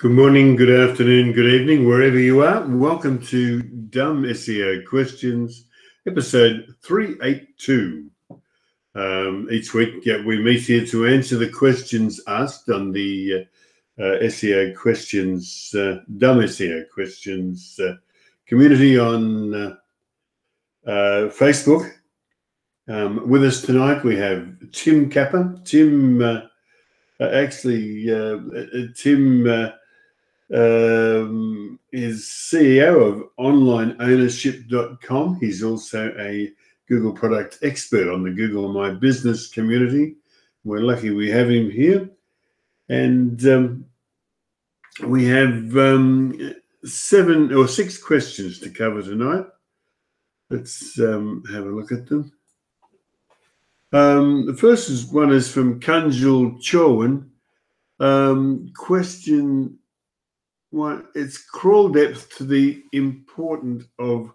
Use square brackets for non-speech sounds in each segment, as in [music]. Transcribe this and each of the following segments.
Good morning, good afternoon, good evening, wherever you are. Welcome to Dumb SEO Questions, episode 382. Um, each week yeah, we meet here to answer the questions asked on the uh, uh, SEO Questions, uh, Dumb SEO Questions uh, community on uh, uh, Facebook. Um, with us tonight we have Tim Capper. Tim, actually, Tim um, is CEO of onlineownership.com. He's also a Google product expert on the Google My Business community. We're lucky we have him here. And um, we have um, seven or six questions to cover tonight. Let's um, have a look at them. Um, the first one is from Kanjul Chorwin. Um, question one, it's crawl depth to the important of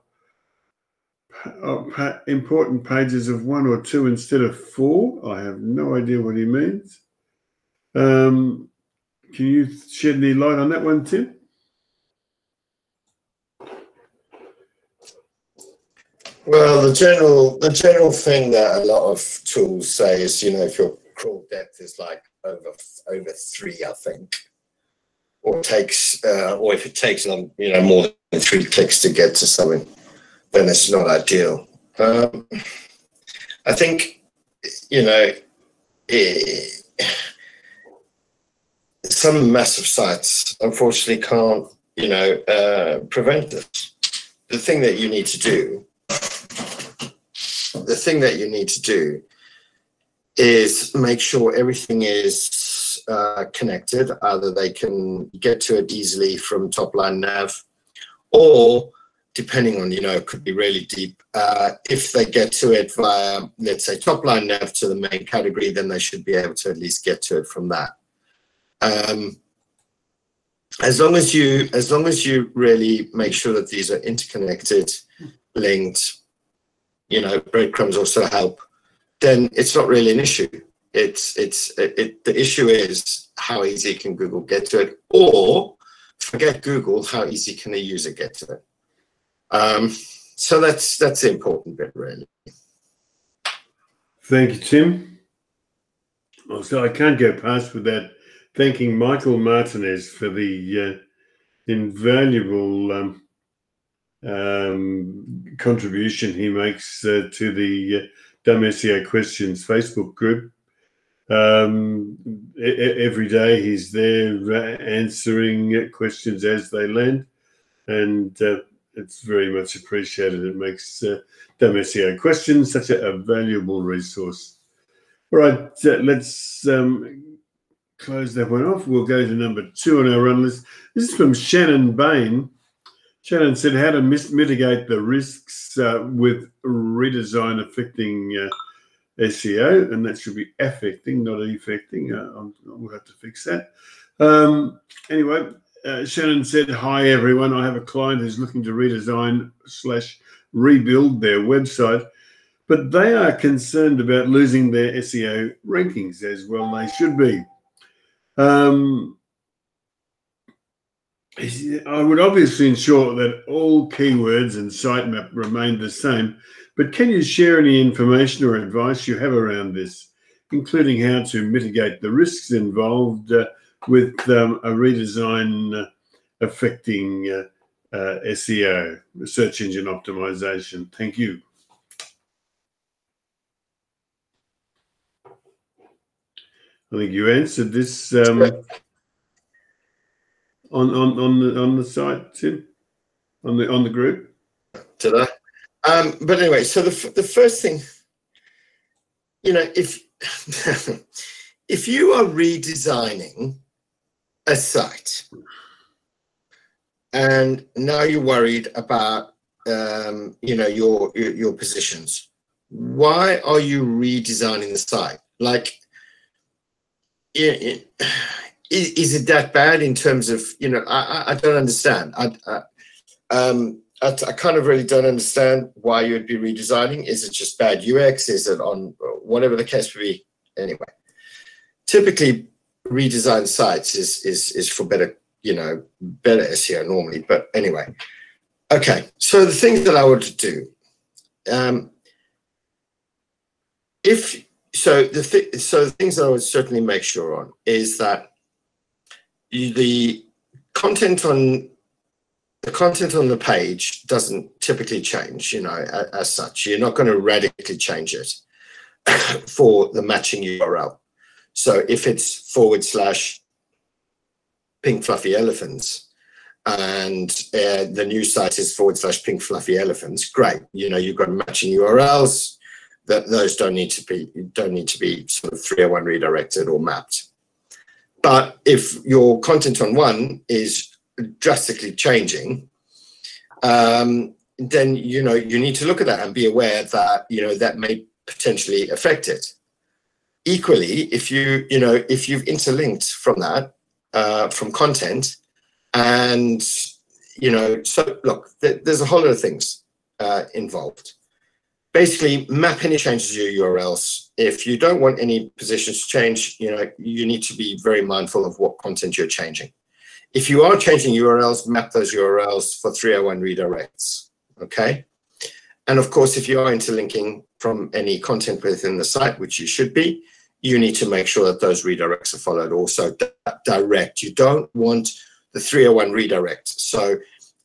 important pages of one or two instead of four. I have no idea what he means. Um, can you shed any light on that one, Tim? Well, the general the general thing that a lot of tools say is, you know, if your crawl depth is like over over three, I think, or takes, uh, or if it takes you know, more than three clicks to get to something, then it's not ideal. Um, I think, you know, it, some massive sites unfortunately can't, you know, uh, prevent this. The thing that you need to do, the thing that you need to do is make sure everything is uh, connected. Either they can get to it easily from top line nav, or depending on, you know, it could be really deep. Uh, if they get to it via, let's say, top line nav to the main category, then they should be able to at least get to it from that. Um, as long as you, as long as you really make sure that these are interconnected, linked, you know, breadcrumbs also help, then it's not really an issue. It's it's it, the issue is how easy can Google get to it, or forget Google, how easy can a user get to it? Um, so that's that's the important bit, really. Thank you, Tim. Also, I can't go past without thanking Michael Martinez for the uh, invaluable um, um, contribution he makes uh, to the uh, Dumb SEO Questions Facebook group. Um, every day he's there answering questions as they land, and uh, it's very much appreciated. It makes uh, Dumb questions such a, a, valuable resource. All right, uh, let's um, close that one off. We'll go to number two on our run list. This is from Shannon Bain. Shannon said, "How to mitigate the risks uh, with redesign affecting." Uh, SEO, and that should be affecting, not affecting. Uh, we'll have to fix that. Um, anyway, uh, Shannon said, "Hi everyone. I have a client who's looking to redesign slash rebuild their website, but they are concerned about losing their SEO rankings as well. They should be." Um, I would obviously ensure that all keywords and sitemap remain the same, but can you share any information or advice you have around this, including how to mitigate the risks involved uh, with um, a redesign uh, affecting uh, uh SEO, search engine optimization? Thank you. I think you answered this um, on on on the on the site, Tim, on the on the group. Did? Um, but anyway, so the the first thing, you know, if [laughs] if you are redesigning a site and now you're worried about um, you know your, your your positions, why are you redesigning the site? Like, it, [sighs] is it that bad in terms of you know? I I don't understand. I, I um I, kind of really don't understand why you would be redesigning. Is it just bad UX? Is it on whatever the case may be? Anyway, typically redesign sites is is is for better you know, better SEO normally. But anyway, okay. So the things that I would do, um, if so, the th- so the things that I would certainly make sure on is that the content on the content on the page doesn't typically change, you know, as, as such. You're not going to radically change it [coughs] for the matching URL. So if it's forward slash pink fluffy elephants and uh, the new site is forward slash pink fluffy elephants, great. You know, you've got matching URLs that those don't need to be don't need to be sort of 301 redirected or mapped. But if your content on one is drastically changing, um, then you know you need to look at that and be aware that you know that may potentially affect it. Equally, if you you know if you've interlinked from that uh, from content, and you know so look, th- there's a whole lot of things uh, involved. Basically, map any changes to your URLs. If you don't want any positions to change, you know you need to be very mindful of what content you're changing. If you are changing URLs, map those URLs for 301 redirects, okay? And of course, if you are interlinking from any content within the site, which you should be, you need to make sure that those redirects are followed also direct. You don't want the 301 redirect. So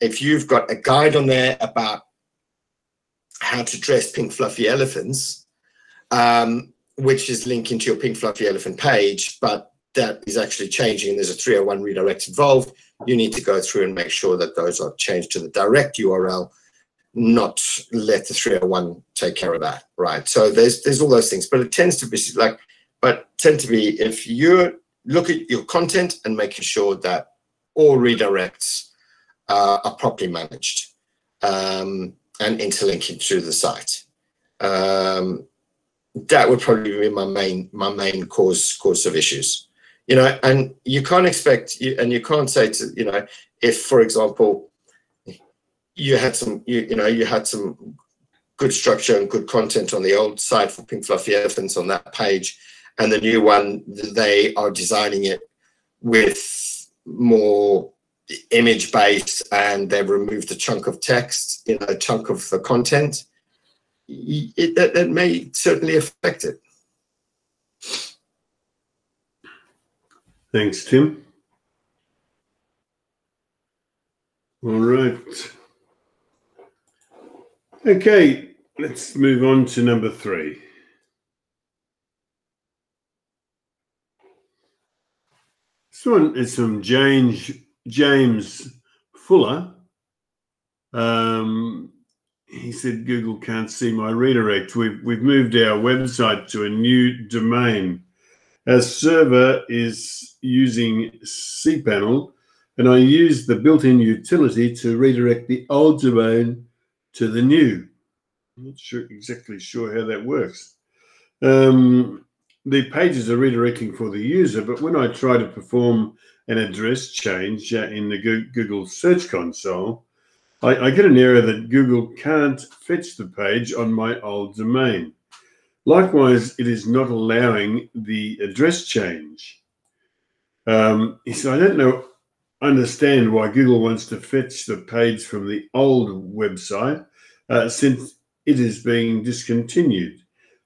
if you've got a guide on there about how to dress pink fluffy elephants, um, which is linking to your pink fluffy elephant page, but that is actually changing there's a 301 redirect involved, you need to go through and make sure that those are changed to the direct URL, not let the 301 take care of that, right? So there's there's all those things, but it tends to be like, but tend to be if you look at your content and making sure that all redirects uh, are properly managed um, and interlinking through the site. Um, that would probably be my main my main cause cause of issues you know, and you can't expect, and you can't say to, you know, if, for example, you had some, you, you know, you had some good structure and good content on the old site for Pink Fluffy Elephants on that page, and the new one, they are designing it with more image based and they've removed a chunk of text, you know, a chunk of the content, it, that, that may certainly affect it. Thanks, Tim. All right. Okay, let's move on to number three. This one is from James James Fuller. Um, he said Google can't see my redirect. We've we've moved our website to a new domain. Our server is using cPanel, and I used the built-in utility to redirect the old domain to the new. I'm not sure exactly sure how that works. Um, the pages are redirecting for the user, but when I try to perform an address change uh, in the Google Search Console, I, I, get an error that Google can't fetch the page on my old domain. Likewise, it is not allowing the address change. Um, he said, I don't know, understand why Google wants to fetch the page from the old website uh, since it is being discontinued.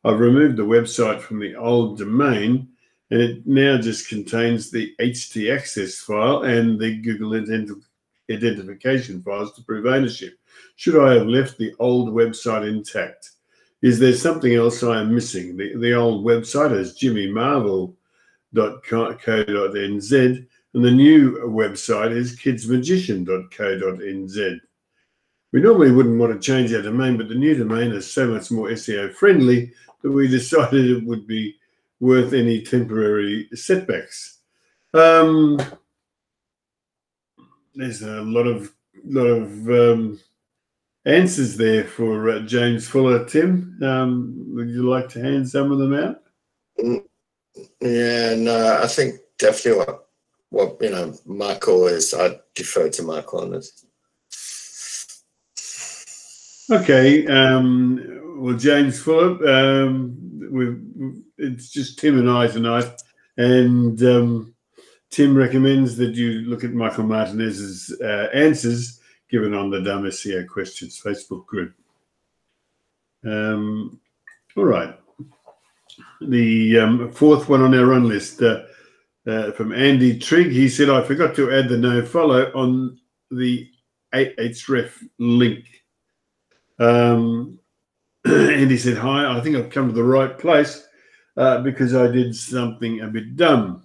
I've removed the website from the old domain and it now just contains the htaccess file and the Google ident identification files to prove ownership. Should I have left the old website intact? Is there something else I am missing? The, the old website is Jimmy Marvel kidsmagician.co.nz and the new website is kidsmagician.co.nz. We normally wouldn't want to change our domain, but the new domain is so much more SEO friendly that we [laughs] decided it would be worth any temporary setbacks. Um, there's a lot of lot of um, answers there for uh, James Fuller. Tim, um, would you like to hand some of them out? Mm, yeah, no, I think definitely what what you know Michael is. I defer to Michael on this. Okay. Um, well, James Fuller, um, we it's just Tim and I tonight, and um, Tim recommends that you look at Michael Martinez's uh, answers given on the SEO Questions Facebook group. Um, all right. The um, fourth one on our run list uh, uh, from Andy Trigg. He said, I forgot to add the no follow on the Ahrefs link. Um, [clears throat] Andy said, Hi, I think I've come to the right place uh, because I did something a bit dumb.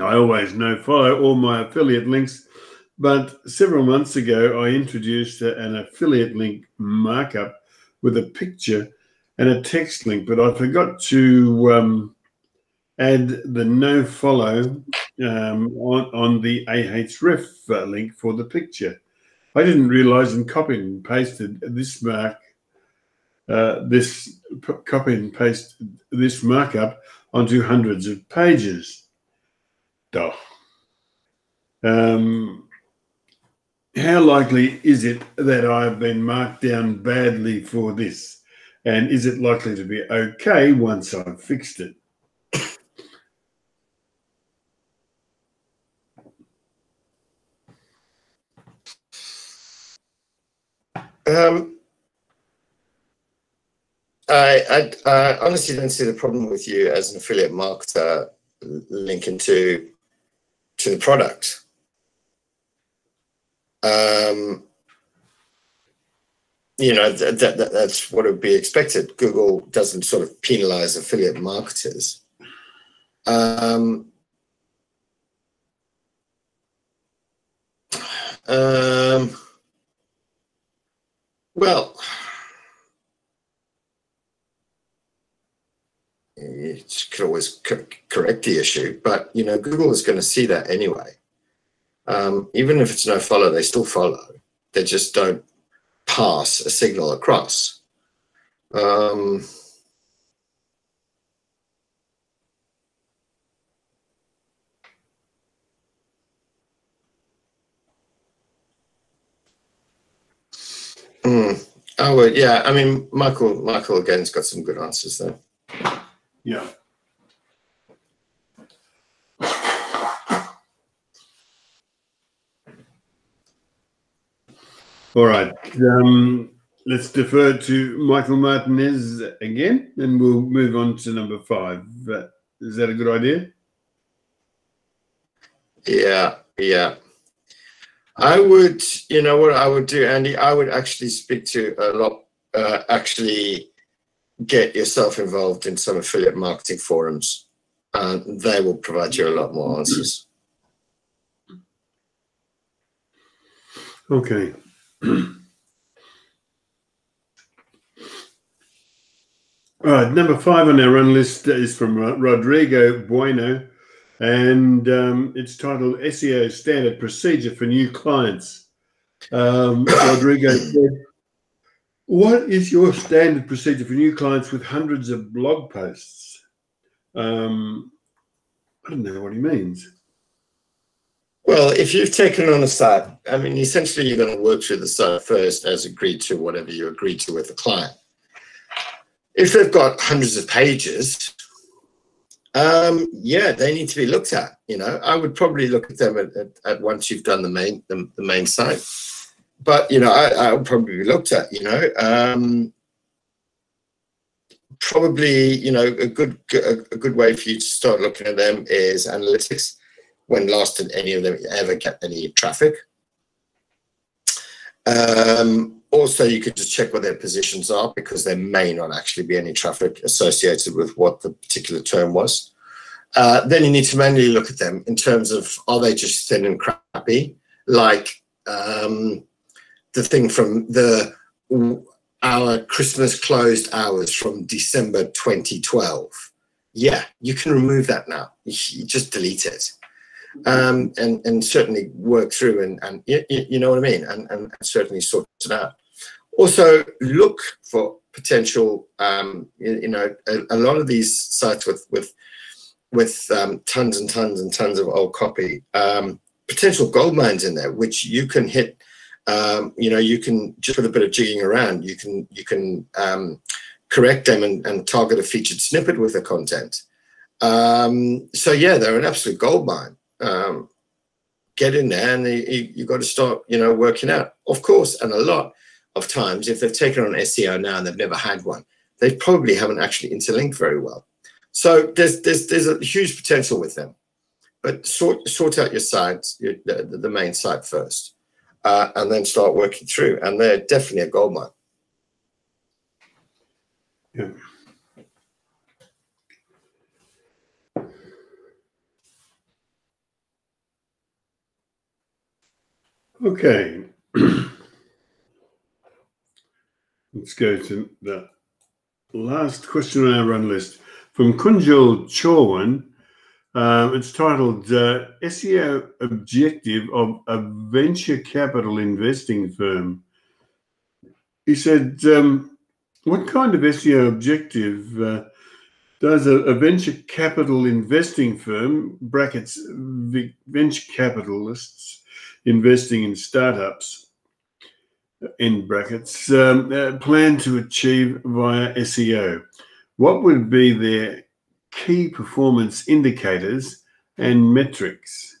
I always no follow all my affiliate links, but several months ago I introduced an affiliate link markup with a picture and a text link, but I forgot to um, add the no follow um, on, on the Ahrefs link for the picture. I didn't realize and copied and pasted this mark, uh, this copy and paste this markup onto hundreds of pages. Duh. Um, how likely is it that I've been marked down badly for this? And is it likely to be okay once I've fixed it? Um, I, I, I, honestly don't see the problem with you as an affiliate marketer linking to to the product. Um, you know that, that that's what would be expected. Google doesn't sort of penalize affiliate marketers. Um, um, well, it could always correct the issue, but you know Google is going to see that anyway. Um, even if it's no follow, they still follow. They just don't pass a signal across. Um, Mm. Oh yeah. I mean, Michael. Michael again's got some good answers there. Yeah. All right. Um, let's defer to Michael Martinez again, and we'll move on to number five. Uh, is that a good idea? Yeah, yeah. I would, you know, what I would do, Andy. I would actually speak to a lot. Uh, actually, get yourself involved in some affiliate marketing forums, and they will provide you a lot more answers. Okay. All right, number five on our run list is from Rodrigo Bueno, and um, it's titled SEO Standard Procedure for New Clients. Um, Rodrigo said, What is your standard procedure for new clients with hundreds of blog posts? Um, I don't know what he means. Well, if you've taken on a site, I mean, essentially you're going to work through the site first as agreed to whatever you agreed to with the client. If they've got hundreds of pages, um, yeah, they need to be looked at. You know, I would probably look at them at, at, at once you've done the main the, the, main site. But you know, I, I would probably be looked at. You know, um, probably you know a good a, a good way for you to start looking at them is analytics when last did any of them ever get any traffic. Um, also, you could just check what their positions are because there may not actually be any traffic associated with what the particular term was. Uh, then you need to manually look at them in terms of are they just thin and crappy, like um, the thing from the our Christmas closed hours from December 2012. Yeah, you can remove that now. You just delete it um, and and certainly work through and and you, you know what I mean, and, and certainly sort it out. Also, look for potential. Um, you, you, know, a, a, lot of these sites with with with um, tons and tons and tons of old copy, um, potential gold mines in there, which you can hit. Um, you know, you can just with a bit of jigging around, you can you can um, correct them and, and target a featured snippet with the content Um, so yeah, they're an absolute gold mine. Um, get in there and you, you got to start, you know, working out. Of course, and a lot of times, if they've taken on SEO now and they've never had one, they probably haven't actually interlinked very well. So there's there's there's a huge potential with them, but sort sort out your sites, your, the, the main site first, uh, and then start working through. And they're definitely a gold mine. Yeah. Okay. [clears throat] Let's go to the last question on our run list from Kunjal Chorwan. Um, it's titled uh, SEO Objective of a Venture Capital Investing Firm. He said, um, What kind of SEO objective uh, does a, a, venture capital investing firm, brackets, venture capitalists investing in startups, in brackets, um, uh, plan to achieve via SEO? What would be their key performance indicators and metrics?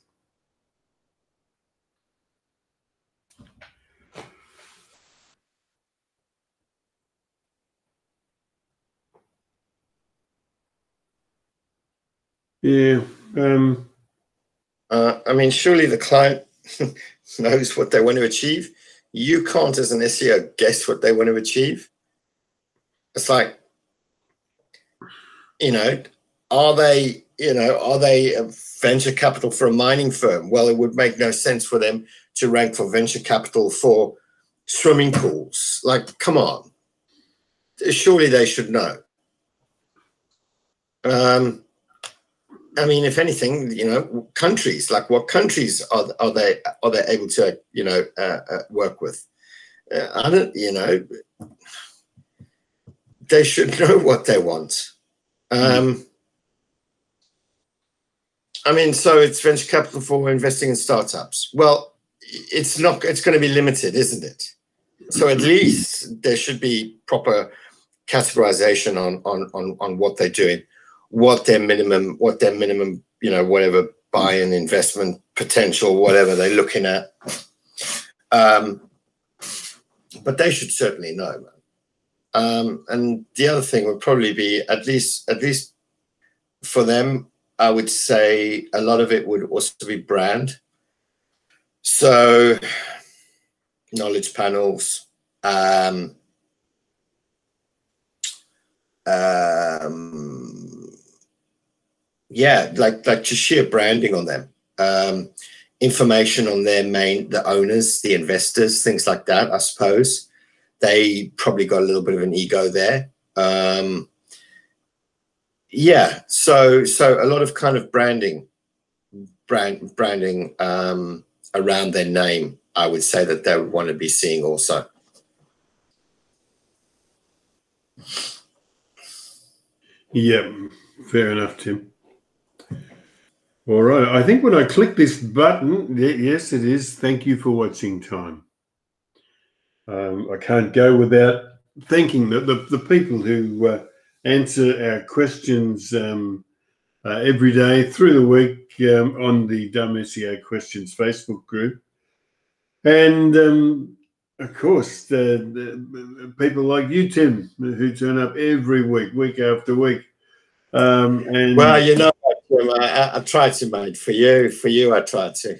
Yeah. Um, uh, I mean, surely the client [laughs] knows what they want to achieve. You can't, as an SEO, guess what they want to achieve. It's like you know, are they, you know, are they venture capital for a mining firm? Well, it would make no sense for them to rank for venture capital for swimming pools. Like, come on. Surely they should know. Um, I mean, if anything, you know, countries like what countries are are they are they able to you know uh, uh, work with? Uh, I don't, you know, they should [laughs] know what they want. Um, I mean, so it's venture capital for investing in startups. Well, it's not. It's going to be limited, isn't it? So at least there should be proper categorization on on on on what they're doing, what their minimum, what their minimum, you know, whatever buy-in investment potential, whatever they're looking at. Um, but they should certainly know. Um, and the other thing would probably be at least at least for them, I would say a lot of it would also be brand. So knowledge panels, um, um, yeah, like like just sheer branding on them, um, information on their main the owners, the investors, things like that. I suppose they probably got a little bit of an ego there. Um, yeah, so so a lot of kind of branding, brand branding um, around their name. I would say that they would want to be seeing also. Yeah, fair enough, Tim. All right. I think when I click this button, yes, it is. Thank you for watching time. Um, I can't go without thanking the, the, the people who uh, answer our questions um, uh, every day through the week um, on the Dumb SEO Questions Facebook group. And um, of course, the, the, people like you, Tim, who turn up every week, week after week. Um, and well, you know, I, I try to, mate. For you, for you, I try to.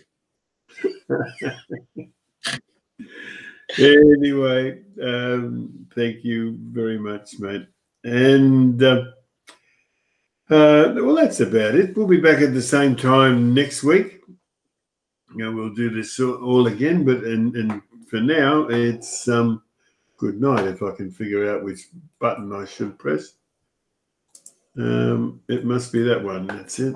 anyway, um, thank you very much, mate. And uh, uh, well, that's about it. We'll be back at the same time next week. You know, we'll do this all again, but and, and for now, it's um, good night. If I can figure out which button I should press, um, it must be that one. That's it.